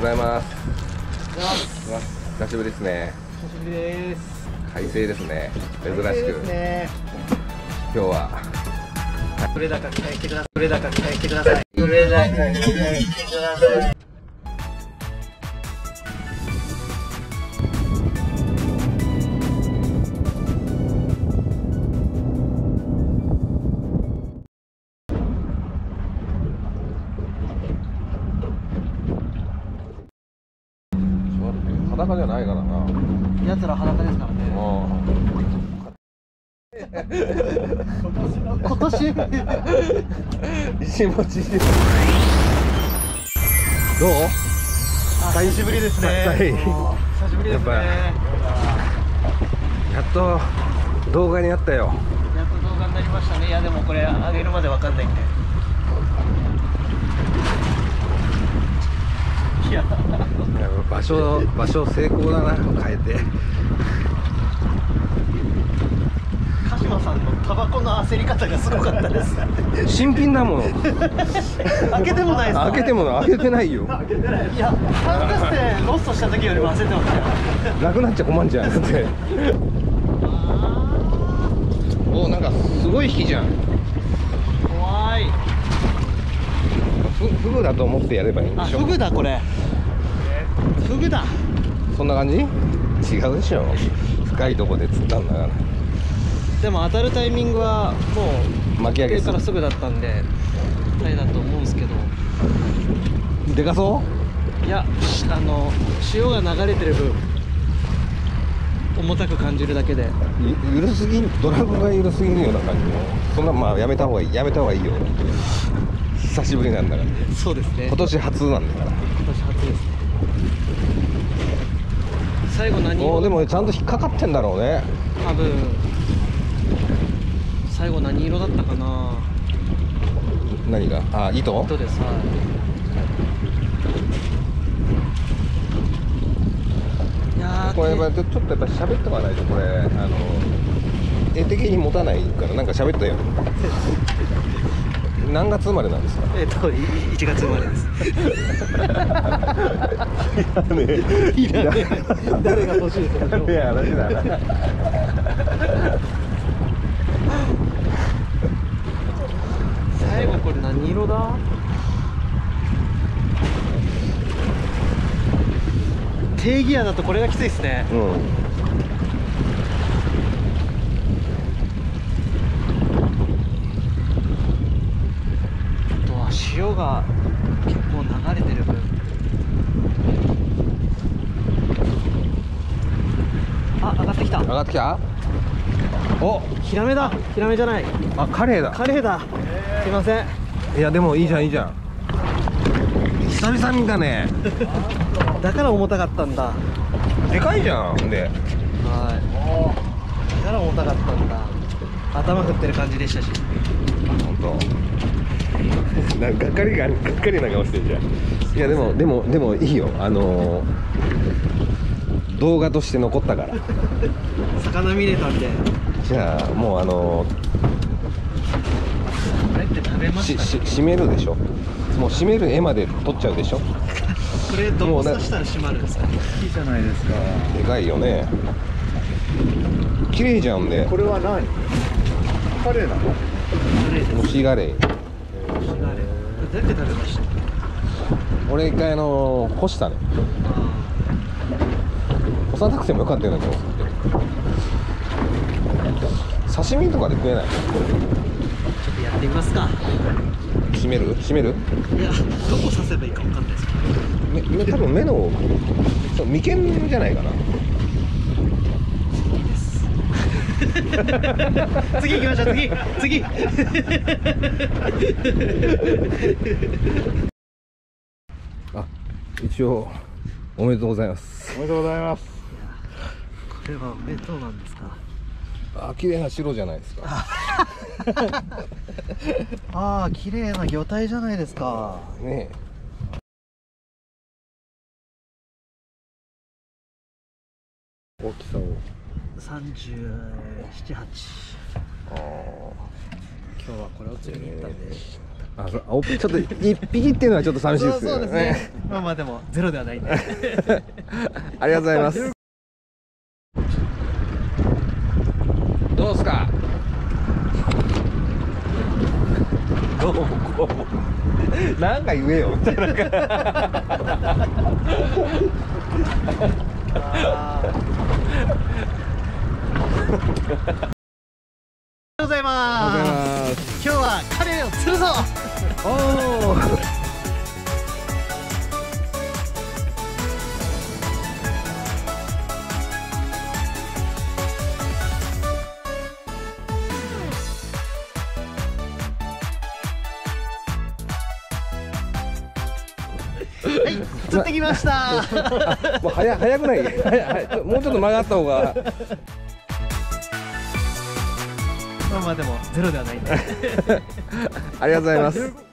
ございます。久しぶりですね。久しぶりです快晴ですね。珍しく。ね。今日は。取れ高期待してください。取れ高期待してください。取れ高期待してください裸じゃないからな。奴ら裸ですからね。う今年ん 石持ち。どう？久しぶりですね。はい久しぶりですね。やっやっと動画になったよ。やっと動画になりましたね。いやでもこれ上げるまでわかんないんでいやいや場所場所成功だな変えて。鹿島さんのタバコの焦り方がすごかったです。新品だもの。開けてもないです開けても開けてないよ。いや半カスでロストした時よりも焦ってましたよ。なくなっちゃ困んじゃんだって。おなんかすごい引きじゃん。怖い。ふフグだと思ってやればいいんでしょ？あフグだこれフグだ。そんな感じ？違うでしょ。深いとこで釣ったんだから。でも当たるタイミングはもう巻き上げすからすぐだったんでタイだと思うんですけど。でかそいやしあの潮が流れてる分重たく感じるだけで。うゆゆるすぎん？ドラグがゆるすぎるような感じの？そんなまあやめた方がいい。やめた方がいいよ。久しぶりなんだから。そうですね。今年初なんだから。今年初ですね最後何色おでもちゃんと引っかかってんだろうね。多分。最後何色だったかな？何が？あ糸？糸ですはい。いやーこれやっぱちょちょっとやっぱ喋っとかないとこれあの絵的に持たないからなんか喋ったよ何月生まれなんですか？えっとい1月生まれです。いらねえ。誰が欲しいですかいや話だな最後これ何色だ？低ギアだとこれがきついですね。うんあとは潮が結構流れてる分。あ上がってきた。上がってきた？お！ヒラメだ。ヒラメじゃない。あカレーだ。カレーだ。すいません。いやでもいいじゃんいいじゃん。久々に見たね。だから重たかったんだ。でかいじゃんで。はい。だから重たかったんだ頭振ってる感じでしたし。本当。なんかがっかりががっかりな顔してんじゃん。いやでもでもでもいいよ。あのー動画として残ったから。魚見れたんで。じゃあもうあのあれって食べまーしした？し閉めるでしょ？もう閉める絵まで撮っちゃうでしょ？これどこ刺したら閉まるんですか？いいじゃないですか。でかいよね。綺麗じゃんで。これは何？カレーなの？蒸しガレー。干しガレー。これどうやって食べました俺一回あのー干したね。干さなくてもよかったような気もするけど。刺身とかで食えない？ちょっとやってみますか。閉める？閉める？いやどこ刺せばいいか分かんないです目目多分目のそう眉間じゃないかな 次行きましょう次。次。あ一応おめでとうございます。おめでとうございます。これはお弁当なんですか？あ綺麗な白じゃないですか。ああ綺麗な魚体じゃないですか。ねえ。大きさを378あ今日はこれを釣りに行ったんで、あそうおちょっと一匹っていうのはちょっと寂しいですよそうですねまあまあでもゼロではないんでありがとうございますどうですかどうもこうもなんか言えよみたいなありがとうございます。今日はカレーを釣るぞ。おおはい釣ってきました。もう早早くない？もうちょっと曲がった方が。まあでもゼロではないんで。ありがとうございます。